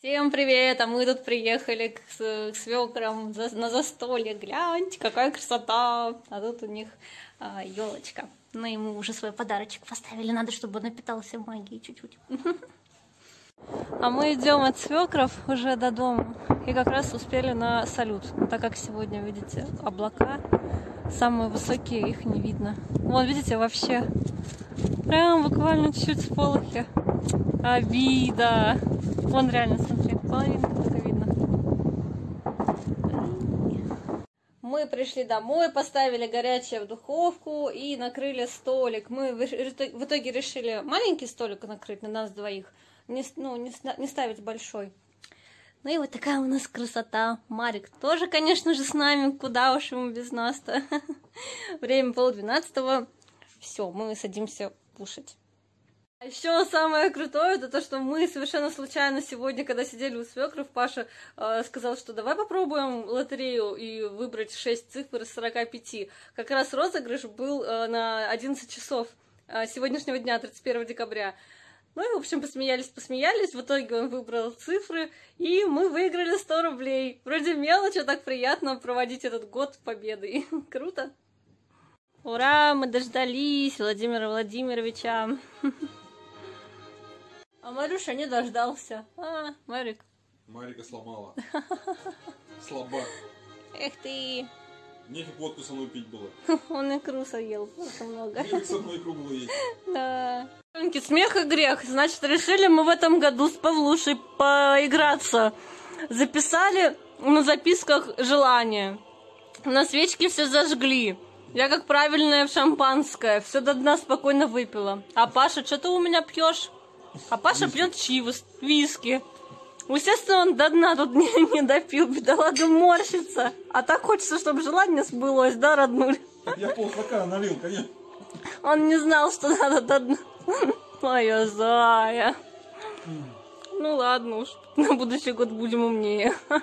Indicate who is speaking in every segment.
Speaker 1: Всем привет! А мы тут приехали к, свекрам на застолье. Гляньте, какая красота! А тут у них елочка. Ну мы уже свой подарочек поставили. Надо, чтобы он напитался магией чуть-чуть. А мы идем от свекров уже до дома. И как раз успели на салют. Так как сегодня, видите, облака самые высокие, их не видно. Вон, видите, вообще прям буквально чуть-чуть сполохи. Обида. Вон реально, смотри, половинка только видно. Мы пришли домой, поставили горячее в духовку и накрыли столик. Мы в итоге решили маленький столик накрыть на нас двоих, не, ну, не, не ставить большой. Ну и вот такая у нас красота. Марик тоже, конечно же, с нами. Куда уж ему без нас-то. Время полдвенадцатого. Все, мы садимся кушать. А еще самое крутое, это то, что мы совершенно случайно сегодня, когда сидели у свекров, Паша э, сказал, что давай попробуем лотерею и выбрать 6 цифр из 45. Как раз розыгрыш был э, на 11 часов э, сегодняшнего дня, 31 декабря. Ну и, в общем, посмеялись, посмеялись. В итоге он выбрал цифры, и мы выиграли 100 рублей. Вроде мелочь, а так приятно проводить этот год победой. Круто. Ура, мы дождались Владимира Владимировича. А Марюша не дождался. А, Марик,
Speaker 2: Марика сломала. Слаба.
Speaker 1: эх ты.
Speaker 2: Нефиг водку со мной пить было.
Speaker 1: Он икру съел просто много.
Speaker 2: Нефиг со мной икру было есть.
Speaker 1: Да. Смех и грех. Значит, решили мы в этом году с Павлушей поиграться. Записали на записках желание. На свечке все зажгли. Я как правильная в шампанское. Все до дна спокойно выпила. А Паша, что ты у меня пьешь? А Паша пьет чивос, виски. Естественно, он до дна тут не, не допил, бедолага морщится. А так хочется, чтобы желание сбылось, да, роднуль?
Speaker 2: Я полстакана налил, конечно.
Speaker 1: Он не знал, что надо до дна. Моя зая. Ну ладно уж, на будущий год будем умнее.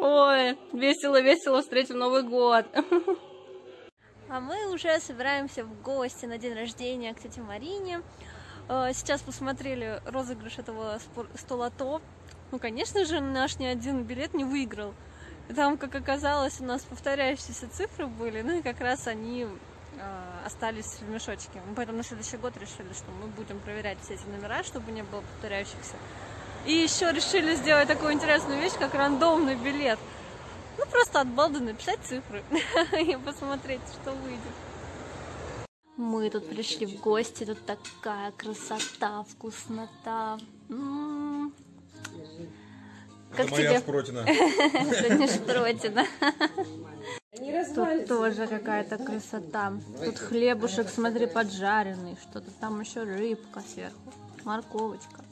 Speaker 1: Ой, весело-весело встретим Новый год. А мы уже собираемся в гости на день рождения к тете Марине. Э, Сейчас посмотрели розыгрыш этого столото. Ну, конечно же, наш ни один билет не выиграл. Там, как оказалось, у нас повторяющиеся цифры были, ну и как раз они э, остались в мешочке. Мы поэтому на следующий год решили, что мы будем проверять все эти номера, чтобы не было повторяющихся. И еще решили сделать такую интересную вещь, как рандомный билет. Ну, просто от балды написать цифры и посмотреть, что выйдет. Мы тут пришли в гости, тут такая красота, вкуснота. М. Как
Speaker 2: Это моя
Speaker 1: тебе?
Speaker 2: шпротина.
Speaker 1: Сегодня шпротина. Тут тоже какая-то красота. Тут хлебушек, смотри, поджаренный. Что-то там еще рыбка сверху. Морковочка.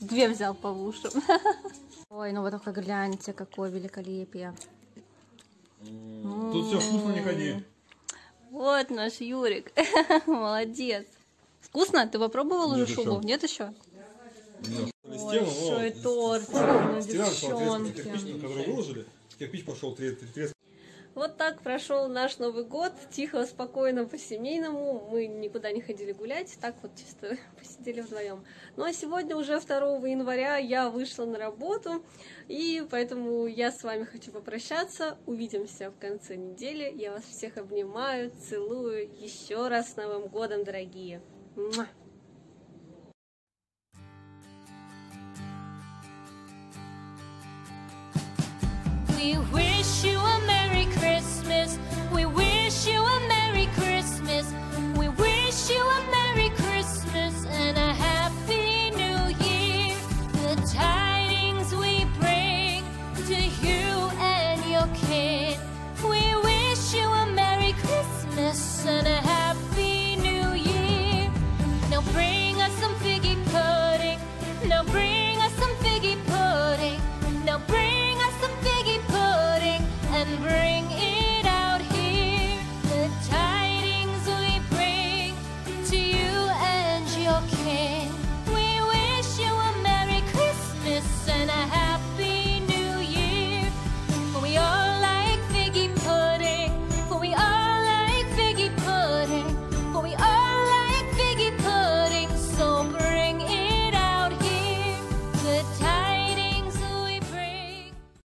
Speaker 1: Две взял по ушам. Ой, ну вы только гляньте, какое великолепие.
Speaker 2: Тут все вкусно, не ходи.
Speaker 1: Вот наш Юрик. Молодец. Вкусно? Ты попробовал уже шубу? Нет еще?
Speaker 2: Стену,
Speaker 1: Большой торт, ну, девчонки.
Speaker 2: Кирпич, который выложили, кирпич пошел трескать.
Speaker 1: Вот так прошел наш Новый год. Тихо, спокойно, по-семейному. Мы никуда не ходили гулять, так вот чисто посидели вдвоем. Ну а сегодня уже 2 января я вышла на работу, и поэтому я с вами хочу попрощаться. Увидимся в конце недели. Я вас всех обнимаю, целую. Еще раз с Новым годом, дорогие.
Speaker 3: We and bring it.